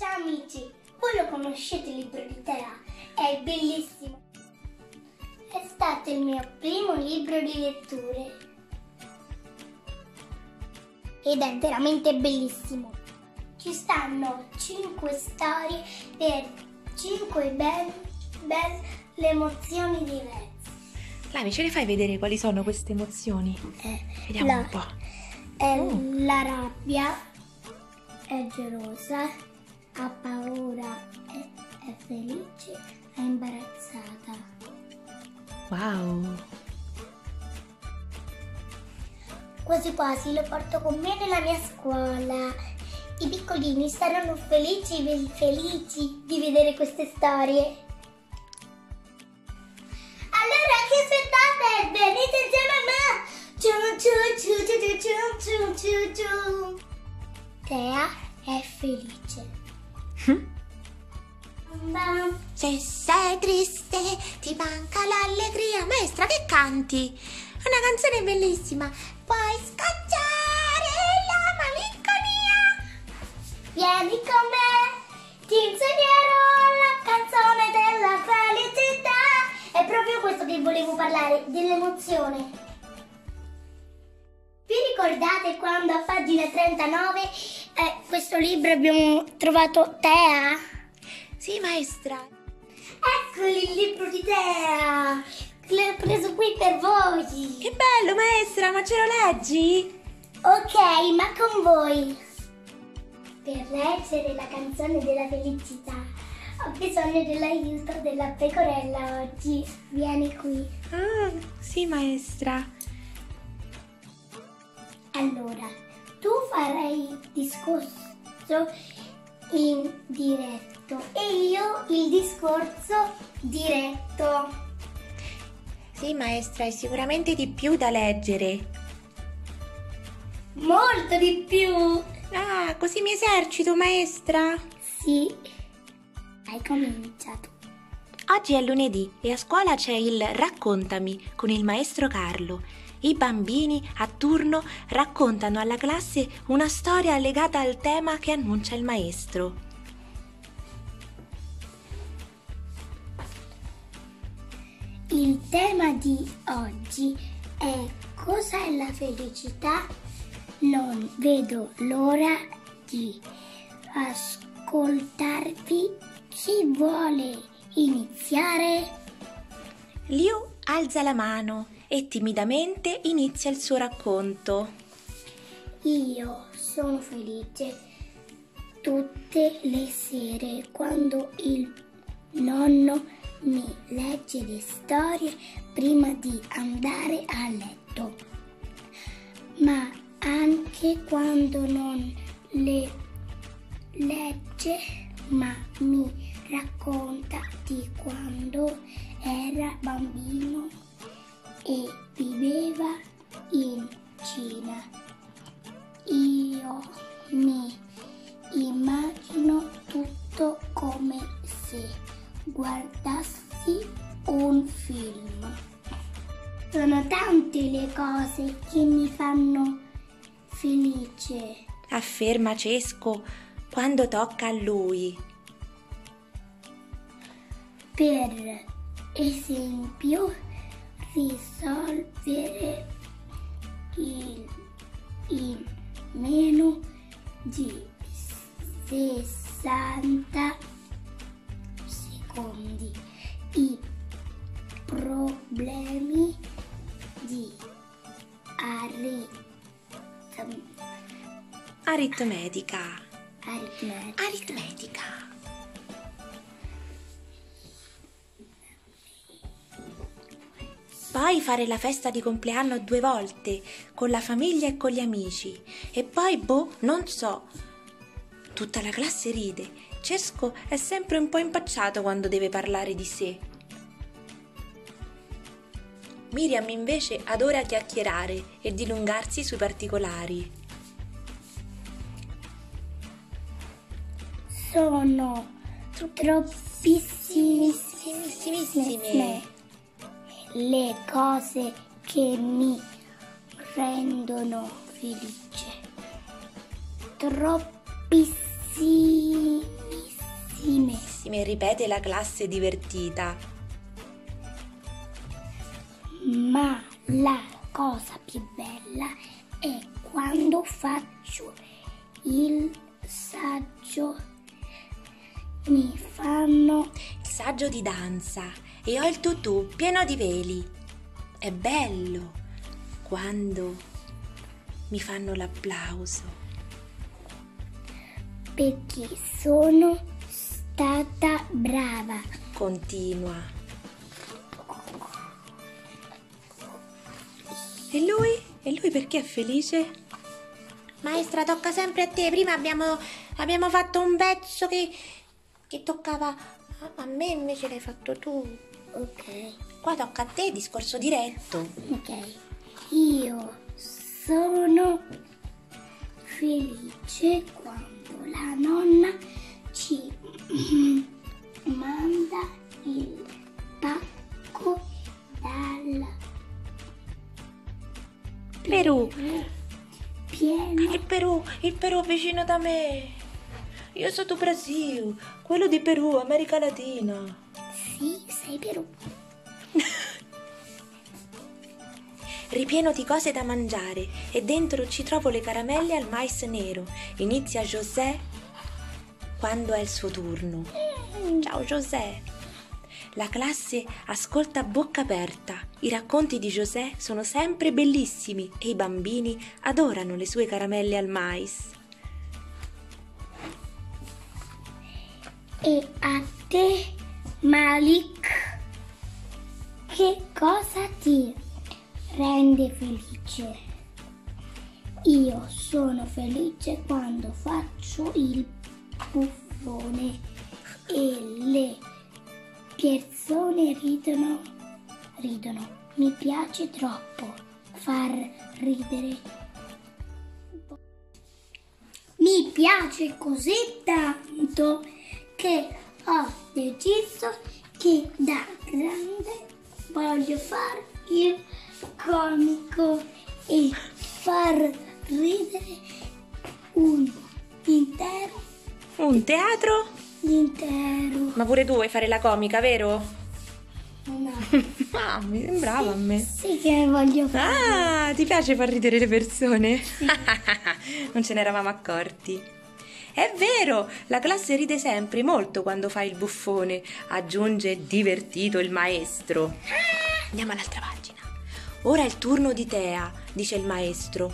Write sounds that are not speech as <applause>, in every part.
Ciao amici, voi lo conoscete il libro di Tea? È bellissimo. È stato il mio primo libro di letture. Ed è veramente bellissimo. Ci stanno 5 storie per 5 ben, belle emozioni diverse. Lami, ce le fai vedere quali sono queste emozioni? Eh, Vediamo la, un po'. è Oh. la rabbia, è gelosa, ha paura, è, è felice, è imbarazzata. Wow. Quasi quasi lo porto con me nella mia scuola. I piccolini saranno felici, felici di vedere queste storie. Allora che aspettate? Venite insieme a me! Ciu ciu ciu ciu ciu ciu ciu ciu. Tea è felice. Se sei triste, ti manca l'allegria. Maestra, che canti? Una canzone bellissima. Puoi scacciare la malinconia. Vieni con me, ti insegnerò la canzone della felicità. È proprio questo che volevo parlare, dell'emozione. Vi ricordate quando a pagina 39 eh, questo libro abbiamo trovato Tea? Sì, maestra. Eccoli il libro di Tea! L'ho preso qui per voi! Che bello, maestra, ma ce lo leggi? Ok, ma con voi. Per leggere la canzone della felicità ho bisogno dell'aiuto della pecorella oggi. Vieni qui. Ah, sì, maestra. Allora, farai il discorso in diretto e io il discorso diretto. Sì, maestra, è sicuramente di più da leggere. Molto di più. Ah, così mi esercito, maestra. Sì. Hai cominciato. Oggi è lunedì e a scuola c'è il Raccontami con il maestro Carlo. I bambini a turno raccontano alla classe una storia legata al tema che annuncia il maestro. Il tema di oggi è cosa è la felicità? Non vedo l'ora di ascoltarvi. Chi vuole iniziare? Liu alza la mano e timidamente inizia il suo racconto. Io sono felice tutte le sere quando il nonno mi legge le storie prima di andare a letto, ma anche quando non le legge, ma mi racconta di quando era bambino e viveva in Cina. Io mi immagino tutto come se guardassi un film. Sono tante le cose che mi fanno felice. Afferma Cesco quando tocca a lui. Per esempio, risolvere il, in meno di 60 secondi i problemi di aritm- Aritmetica. aritmetica. Aritmetica. Poi fare la festa di compleanno due volte, con la famiglia e con gli amici. E poi, boh, non so. Tutta la classe ride. Cesco è sempre un po' impacciato quando deve parlare di sé. Miriam invece adora chiacchierare e dilungarsi sui particolari. Sono Troppissime. Le cose che mi rendono felice. Troppissimi me ripete la classe divertita. Ma la cosa più bella è quando faccio il saggio. Mi fanno Il saggio di danza e ho il tutù pieno di veli. È bello quando mi fanno l'applauso. perché sono stata brava. Continua. E lui? E lui perché è felice? Maestra, tocca sempre a te. Prima abbiamo, abbiamo fatto un pezzo che, che toccava a, a me, invece l'hai fatto tu. Ok, Qua tocca a te, discorso diretto. ok. Io sono felice quando la nonna ci <clears throat> manda il pacco dal Perù. pieno Il Perù, il Perù vicino da me. Io sono do Brasil, quello di Perù, America Latina. Sì, sei Perù. <laughs> Ripieno di cose da mangiare e dentro ci trovo le caramelle al mais nero. Inizia José quando è il suo turno. Ciao José. La classe ascolta a bocca aperta. I racconti di José sono sempre bellissimi e i bambini adorano le sue caramelle al mais. E a te, Malik, che cosa ti rende felice? Io sono felice quando faccio il buffone e le persone ridono, ridono. Mi piace troppo far ridere. Mi piace così tanto che ho deciso che da grande voglio fare il comico e far ridere un intero, Un teatro? intero. Ma pure tu vuoi fare la comica, vero? No, <laughs> Ah, mi sembrava a me. sì che voglio fare. Ah, ti piace far ridere le persone? <laughs> non ce ne eravamo accorti. È vero, la classe ride sempre molto quando fa il buffone, aggiunge divertito il maestro. Andiamo all'altra pagina. Ora è il turno di Tea, dice il maestro.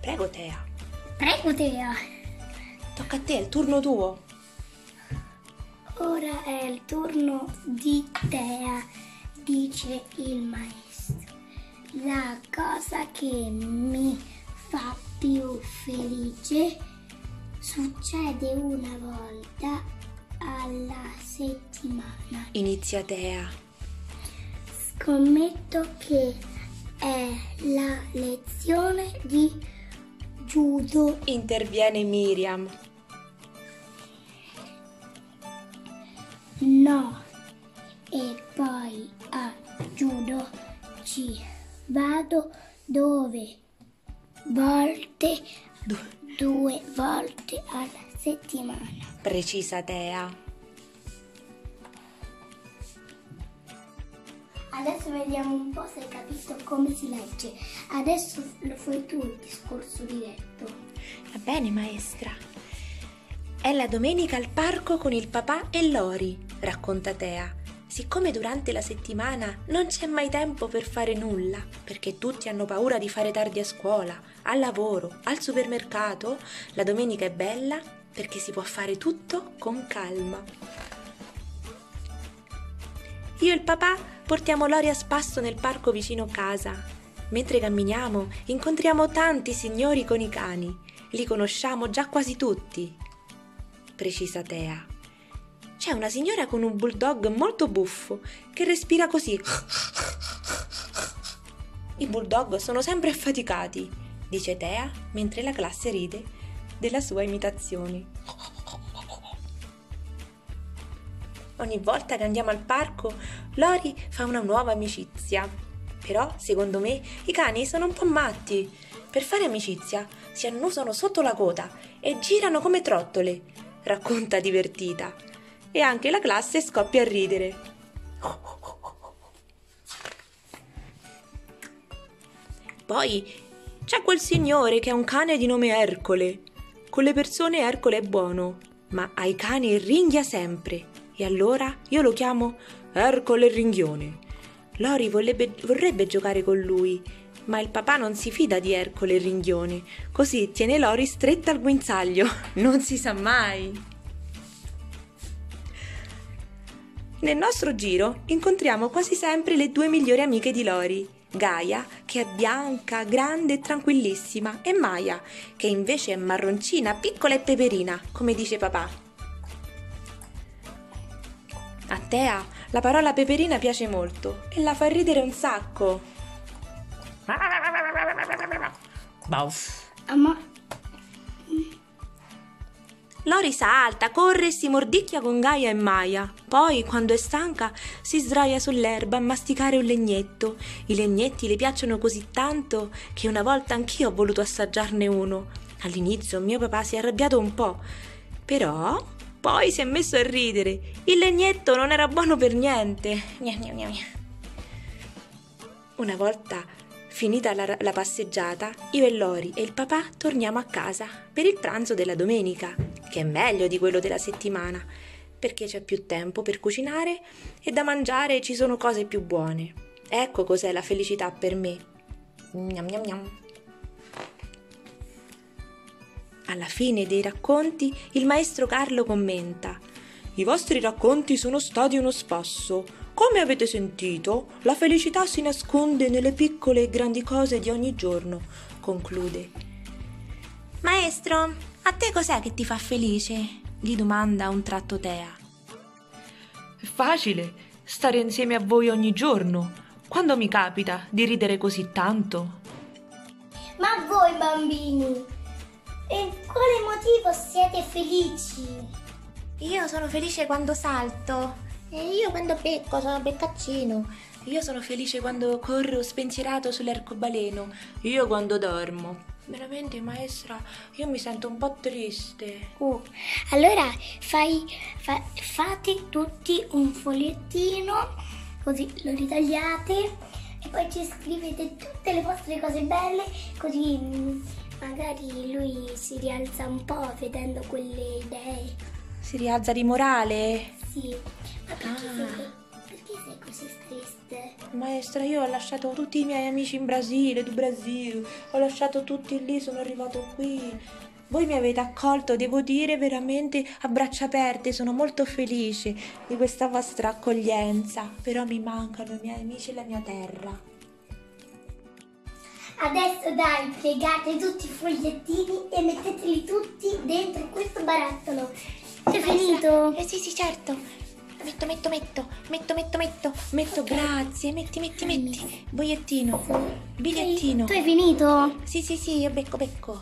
Prego Tea, Prego Tea. tocca a te, è il turno tuo. Ora è il turno di Tea, dice il maestro. La cosa che mi fa più felice succede una volta alla settimana. Inizia Tea. Scommetto che è la lezione di judo. Interviene Miriam. No. E poi a judo ci vado dove volte due volte alla settimana. Precisa Tea. Adesso vediamo un po' se hai capito come si legge. Adesso lo fai tu il discorso diretto. Va bene, maestra. È la domenica al parco con il papà e Lori, racconta Tea. Siccome durante la settimana non c'è mai tempo per fare nulla, perché tutti hanno paura di fare tardi a scuola, al lavoro, al supermercato, la domenica è bella perché si può fare tutto con calma. Io e il papà portiamo Lori a spasso nel parco vicino casa. Mentre camminiamo incontriamo tanti signori con i cani. Li conosciamo già quasi tutti. Precisa Tea. C'è una signora con un bulldog molto buffo che respira così. I bulldog sono sempre affaticati, dice Tea mentre la classe ride della sua imitazione. Ogni volta che andiamo al parco, Lori fa una nuova amicizia. Però, secondo me, i cani sono un po' matti. Per fare amicizia si annusano sotto la coda e girano come trottole, racconta divertita. E anche la classe scoppia a ridere. Poi c'è quel signore che ha un cane di nome Ercole. Con le persone Ercole è buono, ma ai cani ringhia sempre. E allora io lo chiamo Ercole Ringhione. Lori vorrebbe, vorrebbe giocare con lui, ma il papà non si fida di Ercole Ringhione, così tiene Lori stretta al guinzaglio. Non si sa mai. Nel nostro giro incontriamo quasi sempre le due migliori amiche di Lori, Gaia, che è bianca, grande e tranquillissima, e Maya, che invece è marroncina, piccola e peperina, come dice papà. A Tea la parola peperina piace molto e la fa ridere un sacco. Mamma, Lori salta, corre e si mordicchia con Gaia e Maya. Poi, quando è stanca, si sdraia sull'erba a masticare un legnetto. I legnetti le piacciono così tanto che una volta anch'io ho voluto assaggiarne uno. All'inizio mio papà si è arrabbiato un po', però poi si è messo a ridere. Il legnetto non era buono per niente. Una volta finita la, la passeggiata, io e Lori e il papà torniamo a casa per il pranzo della domenica, che è meglio di quello della settimana, perché c'è più tempo per cucinare e da mangiare ci sono cose più buone. Ecco cos'è la felicità per me. Gnam gnam gnam. Alla fine dei racconti il maestro Carlo commenta I vostri racconti sono stati uno spasso. Come avete sentito, la felicità si nasconde nelle piccole e grandi cose di ogni giorno, conclude. Maestro, a te cos'è che ti fa felice? gli domanda un tratto Tea. È facile stare insieme a voi ogni giorno. Quando mi capita di ridere così tanto? ma voi bambini, per quale motivo siete felici? Io sono felice quando salto. E io quando becco, sono beccaccino. Io sono felice quando corro spensierato sull'arcobaleno. Io quando dormo. Veramente, maestra, io mi sento un po' triste. Uh, allora fai, fa- fate tutti un fogliettino, così lo ritagliate e poi ci scrivete tutte le vostre cose belle, così mm, magari lui si rialza un po' vedendo quelle idee. Si rialza di morale. Sì, perché, Ah. sei, perché sei così triste? Maestra, io ho lasciato tutti i miei amici in Brasile, du Brasile. Ho lasciato tutti lì, sono arrivato qui. Voi mi avete accolto, devo dire, veramente a braccia aperte. Sono molto felice di questa vostra accoglienza. Però mi mancano i miei amici e la mia terra. Adesso dai, piegate tutti i fogliettini e metteteli tutti dentro questo barattolo. È finito? Eh sì, sì, certo. Metto, metto, metto, metto, metto, metto. Metto grazie, metti, metti, metti. Bogliettino, bigliettino. Tu hai finito? Sì, sì, sì, io becco, becco.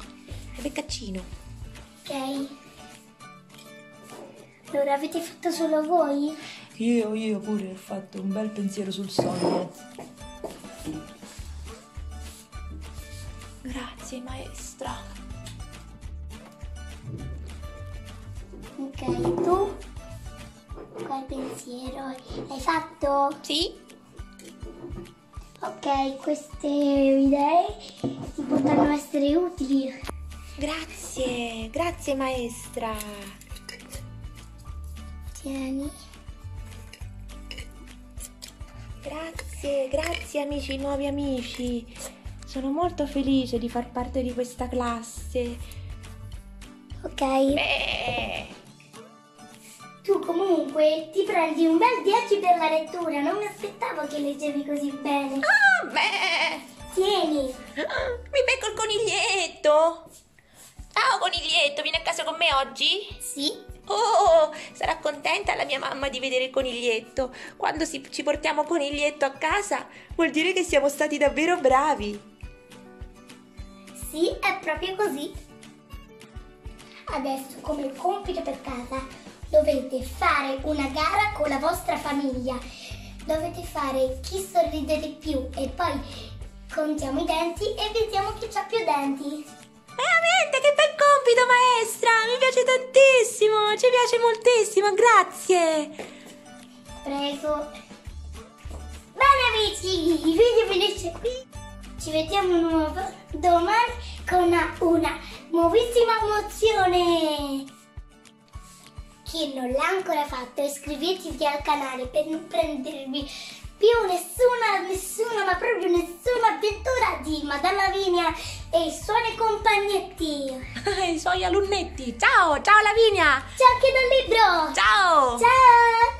Beccaccino. Ok. Allora avete fatto solo voi? Io, io pure ho fatto un bel pensiero sul sogno. Grazie, maestra. Ok, tu? Qual pensiero hai fatto? Sì? Ok, queste idee ti potranno essere utili. Grazie, grazie, maestra. Tieni. Grazie, grazie amici, nuovi amici. Sono molto felice di far parte di questa classe. Ok. Beh, Tu comunque ti prendi un bel 10 per la lettura. Non mi aspettavo che leggevi così bene. ah, beh. Tieni. <gasps> Mi becco il coniglietto. Ciao coniglietto, vieni a casa con me oggi? Sì. Oh, sarà contenta la mia mamma di vedere il coniglietto. Quando si- ci portiamo coniglietto a casa, vuol dire che siamo stati davvero bravi. Sì, è proprio così. Adesso, come compito per casa, dovete fare una gara con la vostra famiglia. Dovete fare chi sorride di più e poi contiamo i denti e vediamo chi ha più denti. Veramente, che bel compito, maestra! Mi piace tantissimo, ci piace moltissimo, grazie! Prego. Bene amici, il video finisce qui. Ci vediamo nuovo domani con una, una nuovissima emozione. Chi non l'ha ancora fatto iscrivetevi al canale per non prendervi più nessuna, nessuna, ma proprio nessuna avventura di Madonna Lavinia e i suoi compagnetti. <laughs> I suoi alunnetti, ciao, ciao Lavinia! Ciao anche dal libro! Ciao! Ciao!